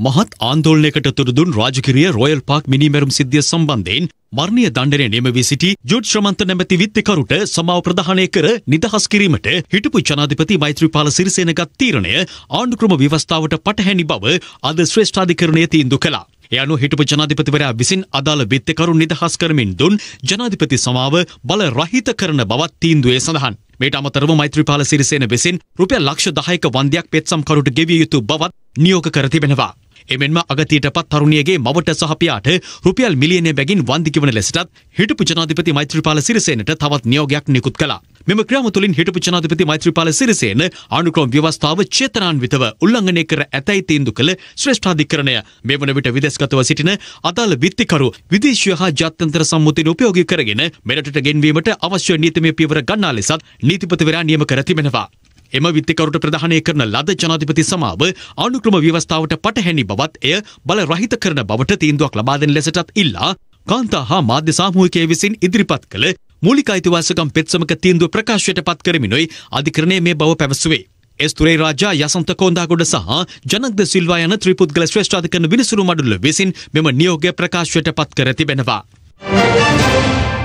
මහත් ආන්දෝලනයකට තුරදුන් රාජකිරිය royal Park මිනිමැරුම් සිද්ධිය සම්බන්ධයෙන් මර්ණය දණ්ඩනය නියම වී සිටි ජුඩ් ශ්‍රමන්ත නැමැති විත්තිකරුට සමාව ප්‍රධානය කර නිදහස් කිරීමට හිටපු ජනාධිපති මෛත්‍රීපාල සිරිසේනගත් තීරණය ආණ්ඩුක්‍රම ව්‍යවස්ථාවට පටහැනි බව අද ශ්‍රේෂ්ඨාධිකරණය තීන්දු කළා. ඒ අනුව හිටපු ජනාධිපතිවරයා විසින් අදාළ විත්තිකරු නිදහස් කරමින් දුන් ජනාධිපති සමාව බල රහිත කරන බවත් තීන්දුවේ සඳහන්. මේට අමතරව මෛත්‍රීපාල සිරිසේන විසින් රුපියල් ලක්ෂ දහයක වන්දයක් පෙත්සම්කරුට ගෙවිය යුතු බවත් නියෝග කර තිබෙනවා. එමෙන්ම අගතියට පත් තරුණියගේ මවට සහ පියාට රුපියල් මිලියනය බැගින් වන්දිකිවන ලෙසටත් හිටපු ජනාධිපති මෛත්‍රීපාල සිරිසේනට තවත් නියෝගයක් නිකුත් කළා. මෙම ක්‍රම තුළින් හිටපු ජනාධිපති මෛත්‍රීපාල සිරිසේන ආණ්ඩුක්‍රම ව්‍යවස්ථාව චේතනාන්විතව උල්ලංඝනය කර ඇතැයි තීන්දු කළ ශ්‍රේෂ්ඨාධිකරණය මේ වන විට විදෙස්ගතව සිටින අදාළ විත්තිකරු විදේශීය හා ජාත්‍යන්තර සම්මුතින් උපයෝගී කරගෙන මෙරටට ගෙන්වීමට අවශ්‍ය නීතිමය පියවර ගන්නා ලෙසත් නීතිපතිවරයා නියම කර තිබෙනවා. එම විත්තිකරුට ප්‍රධානය කරන ලද ජනාධිපති සමාව ආණුක්‍රම ව්‍යවස්ථාවට පටහැනි බවත් එය බල රහිත කරන බවට තීන්දුවක් ලබා දෙන ලෙසටත් ඉල්ලා කාන්තා හා මාධ්‍ය සාමූහිකය විසින් ඉදිරිපත් කළ මූලික අයිතිවාසිකම් පෙත්සමක තීන්දුව ප්‍රකාශයට පත් කරමිනුයි අධිකරණය මේ බව පැවසුවේ. එස්තුරේ රාජා යසන්ත කෝන්දාගොඩ සහ ජනක්ද සිල්වා යන ත්‍රිපුද්ගල ශ්‍රේෂ්ඨාධිකරණ විනිසුරු මඩුල්ල විසින් මෙම නියෝගය ප්‍රකාශයට පත් කර තිබෙනවා.